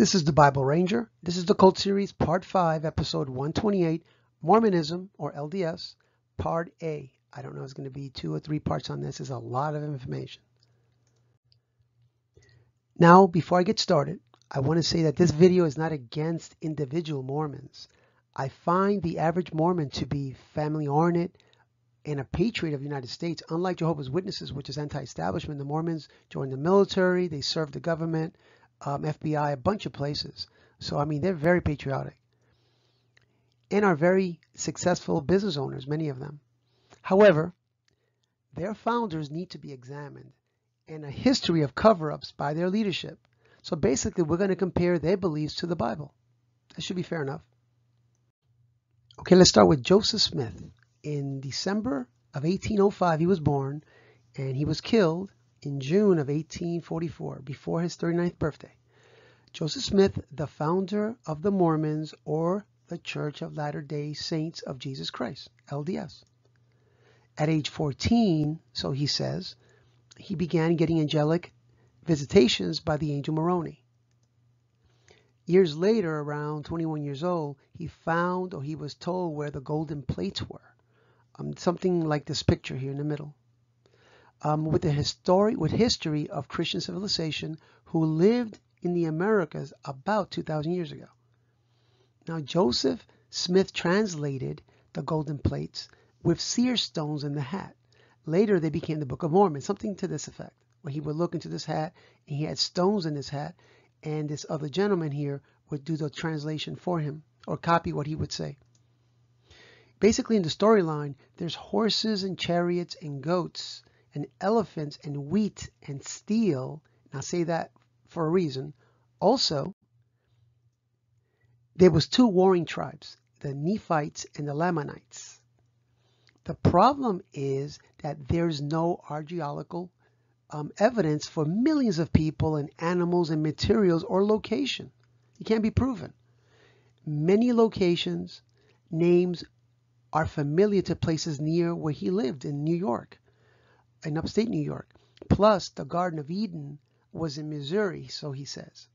This is the Bible Ranger. This is the Cult Series, Part 5, Episode 128, Mormonism, or LDS, Part A. I don't know, it's going to be two or three parts on this. There's a lot of information. Now, before I get started, I want to say that this video is not against individual Mormons. I find the average Mormon to be family-oriented and a patriot of the United States. Unlike Jehovah's Witnesses, which is anti-establishment, the Mormons joined the military, they served the government, um, FBI, a bunch of places. So, I mean, they're very patriotic and are very successful business owners, many of them. However, their founders need to be examined and a history of cover-ups by their leadership. So basically, we're going to compare their beliefs to the Bible. That should be fair enough. Okay, let's start with Joseph Smith. In December of 1805, he was born and he was killed in June of 1844, before his 39th birthday. Joseph Smith, the founder of the Mormons or the Church of Latter-day Saints of Jesus Christ, LDS. At age 14, so he says, he began getting angelic visitations by the angel Moroni. Years later, around 21 years old, he found or he was told where the golden plates were. Um, something like this picture here in the middle um, with the history with history of Christian civilization who lived in the Americas about 2,000 years ago. Now Joseph Smith translated the golden plates with seer stones in the hat. Later they became the Book of Mormon, something to this effect, where he would look into this hat and he had stones in his hat and this other gentleman here would do the translation for him or copy what he would say. Basically in the storyline, there's horses and chariots and goats and elephants and wheat and steel, and I say that for a reason, also, there was two warring tribes, the Nephites and the Lamanites. The problem is that there's no archaeological um, evidence for millions of people and animals and materials or location. It can't be proven. Many locations, names are familiar to places near where he lived in New York in upstate New York. Plus, the Garden of Eden was in Missouri, so he says.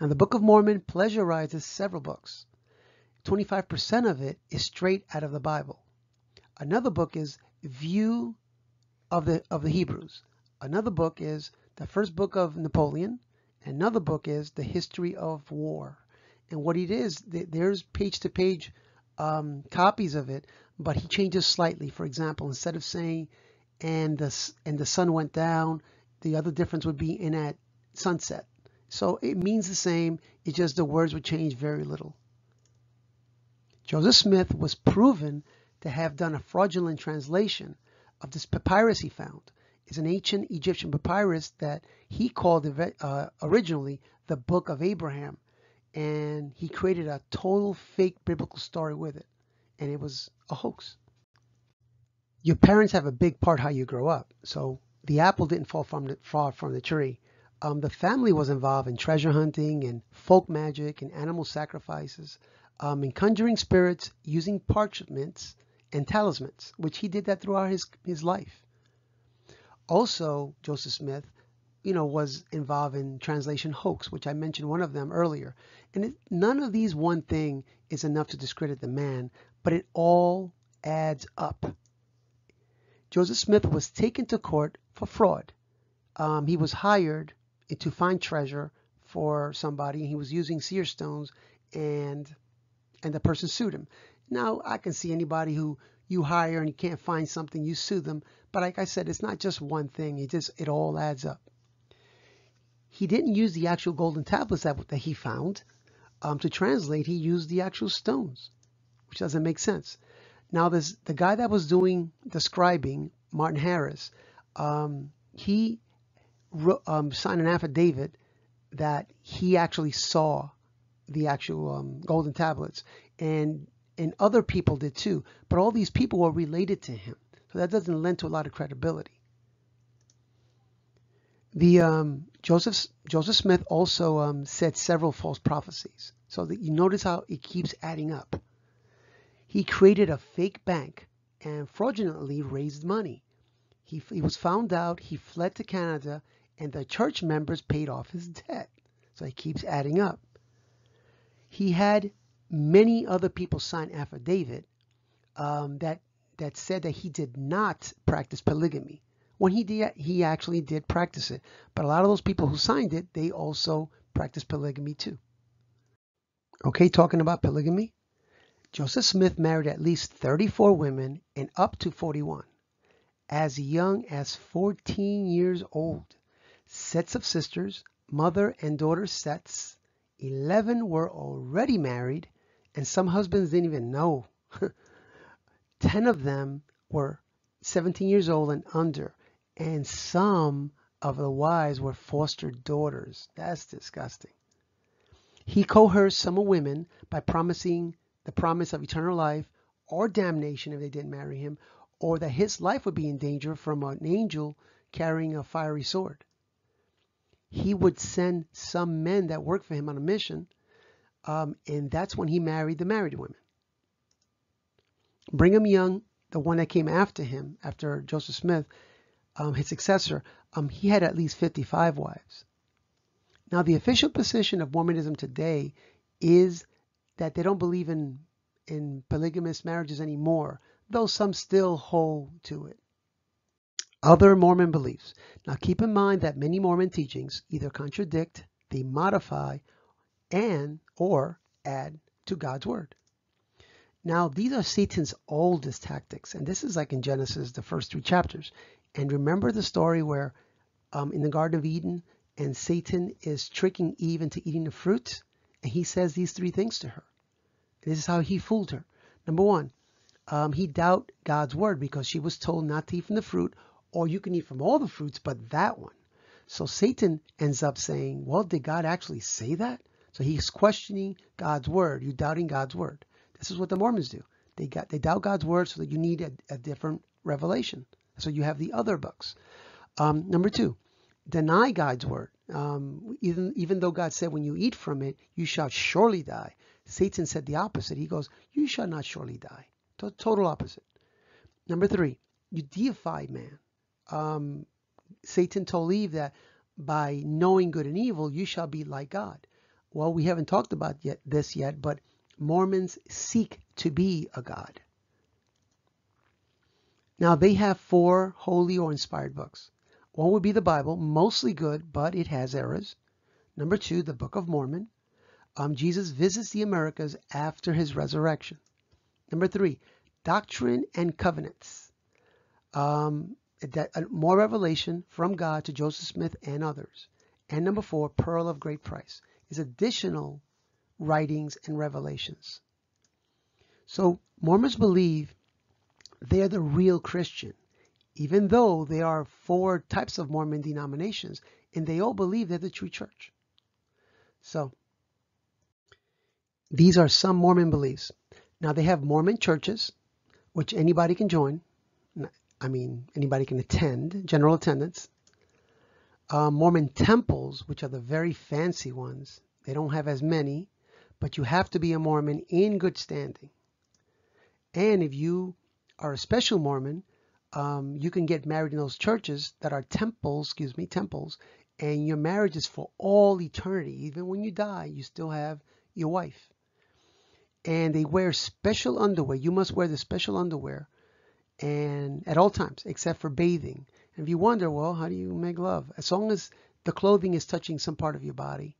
Now, the Book of Mormon plagiarizes several books. 25% of it is straight out of the Bible. Another book is View of the of the Hebrews. Another book is the first book of Napoleon. Another book is the History of War. And what it is, there's page-to-page um, copies of it, but he changes slightly. For example, instead of saying and the and the sun went down, the other difference would be in at sunset. So it means the same, it's just the words would change very little. Joseph Smith was proven to have done a fraudulent translation of this papyrus he found. It's an ancient Egyptian papyrus that he called uh, originally the Book of Abraham. And he created a total fake biblical story with it. And it was a hoax your parents have a big part how you grow up. So the apple didn't fall from the, far from the tree. Um, the family was involved in treasure hunting and folk magic and animal sacrifices, um, in conjuring spirits using parchments and talismans, which he did that throughout his, his life. Also, Joseph Smith, you know, was involved in translation hoax, which I mentioned one of them earlier. And it, none of these one thing is enough to discredit the man, but it all adds up. Joseph Smith was taken to court for fraud. Um, he was hired to find treasure for somebody he was using seer stones and and the person sued him. Now I can see anybody who you hire and you can't find something, you sue them. But like I said, it's not just one thing. It just it all adds up. He didn't use the actual golden tablets that, that he found um, to translate. He used the actual stones, which doesn't make sense. Now, this the guy that was doing the scribing, Martin Harris, um, he um, signed an affidavit that he actually saw the actual um, golden tablets, and and other people did too. But all these people were related to him, so that doesn't lend to a lot of credibility. The um, Joseph Joseph Smith also um, said several false prophecies, so that you notice how it keeps adding up. He created a fake bank and fraudulently raised money. He, he was found out, he fled to Canada, and the church members paid off his debt. So it keeps adding up. He had many other people sign affidavit um, that that said that he did not practice polygamy. When he did, he actually did practice it. But a lot of those people who signed it, they also practiced polygamy too. Okay, talking about polygamy, Joseph Smith married at least 34 women and up to 41. As young as 14 years old, sets of sisters, mother and daughter sets, 11 were already married, and some husbands didn't even know. 10 of them were 17 years old and under, and some of the wives were foster daughters. That's disgusting. He coerced some of women by promising the promise of eternal life or damnation if they didn't marry him, or that his life would be in danger from an angel carrying a fiery sword. He would send some men that worked for him on a mission, um, and that's when he married the married women. Brigham Young, the one that came after him, after Joseph Smith, um, his successor, um, he had at least 55 wives. Now, the official position of Mormonism today is that they don't believe in, in polygamous marriages anymore, though some still hold to it. Other Mormon beliefs. Now, keep in mind that many Mormon teachings either contradict, they modify, and or add to God's word. Now, these are Satan's oldest tactics, and this is like in Genesis, the first three chapters. And remember the story where um, in the Garden of Eden, and Satan is tricking Eve into eating the fruit, and he says these three things to her. This is how he fooled her. Number one, um, he doubt God's word because she was told not to eat from the fruit, or you can eat from all the fruits, but that one. So Satan ends up saying, well, did God actually say that? So he's questioning God's word. You're doubting God's word. This is what the Mormons do. They got they doubt God's word so that you need a, a different revelation. So you have the other books. Um, number two, deny God's word. Um, even even though God said when you eat from it, you shall surely die. Satan said the opposite. He goes, you shall not surely die. Total opposite. Number three, you deify man. Um, Satan told Eve that by knowing good and evil, you shall be like God. Well, we haven't talked about yet this yet, but Mormons seek to be a God. Now, they have four holy or inspired books. One would be the Bible, mostly good, but it has errors. Number two, the Book of Mormon. Um, Jesus visits the Americas after his resurrection. Number three, Doctrine and Covenants. Um, that, uh, more revelation from God to Joseph Smith and others. And number four, Pearl of Great Price is additional writings, and revelations. So Mormons believe they're the real Christian, even though there are four types of Mormon denominations, and they all believe they're the true church. So these are some Mormon beliefs. Now they have Mormon churches, which anybody can join. I mean, anybody can attend, general attendance. Uh, Mormon temples, which are the very fancy ones. They don't have as many but you have to be a Mormon in good standing. And if you are a special Mormon, um, you can get married in those churches that are temples, excuse me, temples, and your marriage is for all eternity. Even when you die, you still have your wife. And they wear special underwear. You must wear the special underwear and at all times, except for bathing. And if you wonder, well, how do you make love? As long as the clothing is touching some part of your body,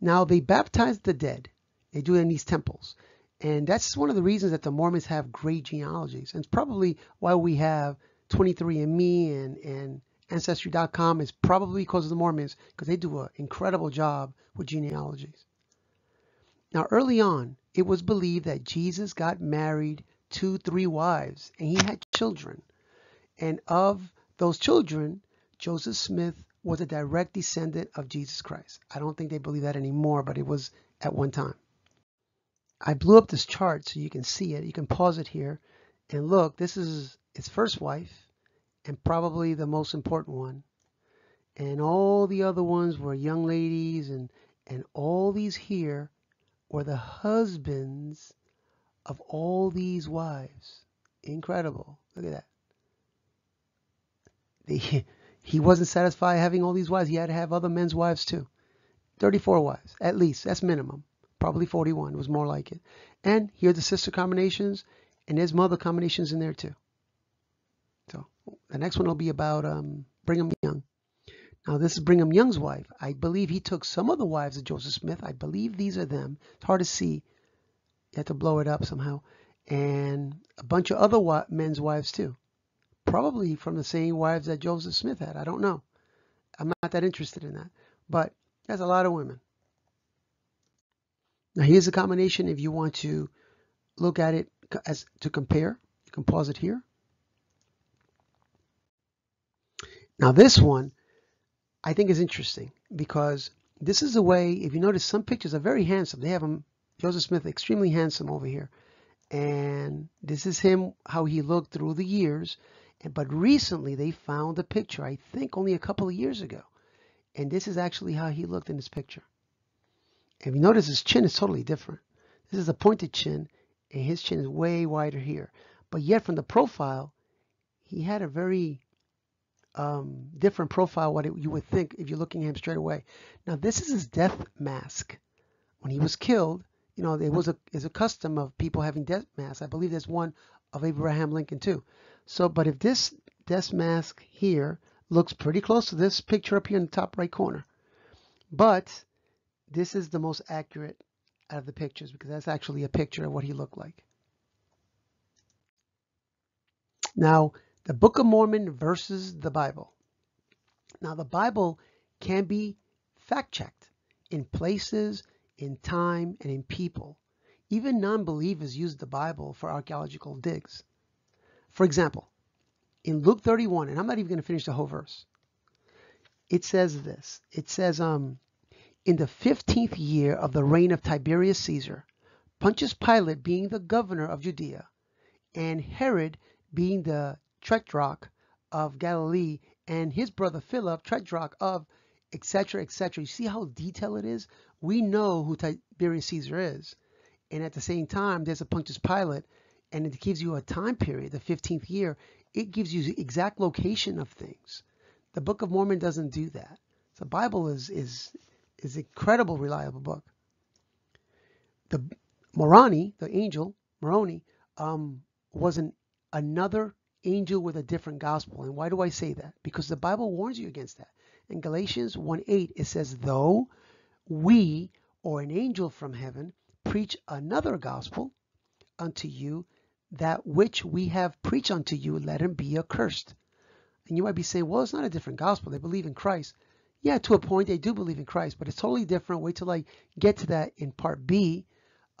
now they baptize the dead. They do it in these temples. And that's one of the reasons that the Mormons have great genealogies. And it's probably why we have 23andMe and, and Ancestry.com is probably because of the Mormons, because they do an incredible job with genealogies. Now, early on, it was believed that Jesus got married to three wives and he had children. And of those children, Joseph Smith was a direct descendant of Jesus Christ. I don't think they believe that anymore, but it was at one time. I blew up this chart so you can see it. You can pause it here and look. This is his first wife and probably the most important one. And all the other ones were young ladies and, and all these here were the husbands of all these wives. Incredible. Look at that. The, he wasn't satisfied having all these wives. He had to have other men's wives too. 34 wives, at least. That's minimum. Probably 41 was more like it. And here are the sister combinations, and there's mother combinations in there too. So the next one will be about um, Brigham Young. Now this is Brigham Young's wife. I believe he took some of the wives of Joseph Smith. I believe these are them. It's hard to see. You have to blow it up somehow. And a bunch of other men's wives too. Probably from the same wives that Joseph Smith had. I don't know. I'm not that interested in that. But that's a lot of women. Now here's a combination if you want to look at it as to compare. You can pause it here. Now this one I think is interesting because this is a way, if you notice some pictures are very handsome. They have him, Joseph Smith, extremely handsome over here. And this is him, how he looked through the years. But recently they found a picture, I think only a couple of years ago. And this is actually how he looked in this picture. If you notice his chin is totally different. This is a pointed chin and his chin is way wider here. But yet from the profile, he had a very um, different profile what it, you would think if you're looking at him straight away. Now this is his death mask. When he was killed, you know, there was a is a custom of people having death masks. I believe there's one of Abraham Lincoln too. So, but if this death mask here looks pretty close to this picture up here in the top right corner, but this is the most accurate out of the pictures because that's actually a picture of what he looked like. Now, the Book of Mormon versus the Bible. Now, the Bible can be fact checked in places, in time, and in people. Even non believers use the Bible for archaeological digs. For example, in Luke 31, and I'm not even going to finish the whole verse, it says this it says, um, in the 15th year of the reign of Tiberius Caesar, Pontius Pilate being the governor of Judea, and Herod being the Tetrarch of Galilee and his brother Philip, Tetrarch of etc. etc. You see how detailed it is? We know who Tiberius Caesar is. And at the same time, there's a Pontius Pilate, and it gives you a time period, the 15th year. It gives you the exact location of things. The Book of Mormon doesn't do that. The Bible is is is incredible, reliable book. The Moroni, the angel Moroni, um, was an another angel with a different gospel. And why do I say that? Because the Bible warns you against that. In Galatians 1:8, it says, Though we or an angel from heaven preach another gospel unto you, that which we have preached unto you, let him be accursed. And you might be saying, well, it's not a different gospel. They believe in Christ. Yeah, to a point, they do believe in Christ, but it's totally different. Wait till I get to that in part B.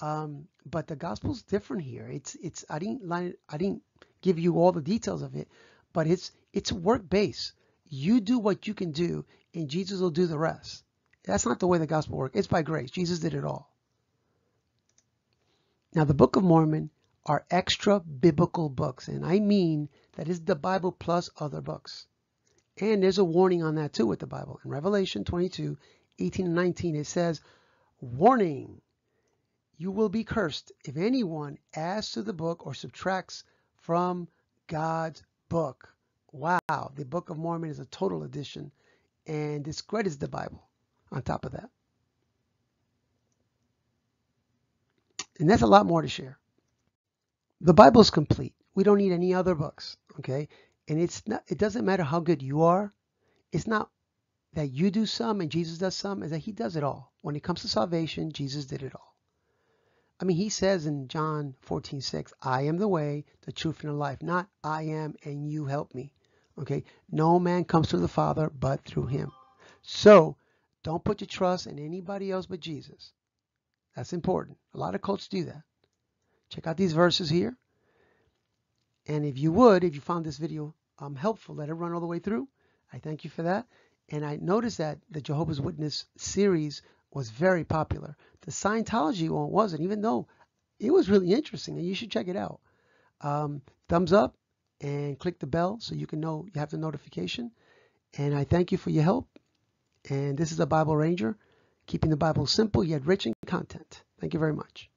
Um, but the gospel's different here. It's it's I didn't line I didn't give you all the details of it, but it's it's work based. You do what you can do, and Jesus will do the rest. That's not the way the gospel works. It's by grace. Jesus did it all. Now, the Book of Mormon are extra biblical books, and I mean that is the Bible plus other books. And there's a warning on that too with the Bible. In Revelation 22, 18 and 19, it says, Warning, you will be cursed if anyone adds to the book or subtracts from God's book. Wow, the Book of Mormon is a total edition and discredits the Bible on top of that. And that's a lot more to share. The Bible is complete. We don't need any other books, okay? And it's not it doesn't matter how good you are. It's not that you do some and Jesus does some, is that he does it all. When it comes to salvation, Jesus did it all. I mean, he says in John 14, 6, I am the way, the truth, and the life. Not I am and you help me. Okay? No man comes to the Father but through him. So don't put your trust in anybody else but Jesus. That's important. A lot of cults do that. Check out these verses here. And if you would, if you found this video um, helpful, let it run all the way through. I thank you for that. And I noticed that the Jehovah's Witness series was very popular. The Scientology one wasn't, even though it was really interesting and you should check it out. Um, thumbs up and click the bell so you can know you have the notification. And I thank you for your help. And this is a Bible Ranger, keeping the Bible simple yet rich in content. Thank you very much.